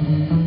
음.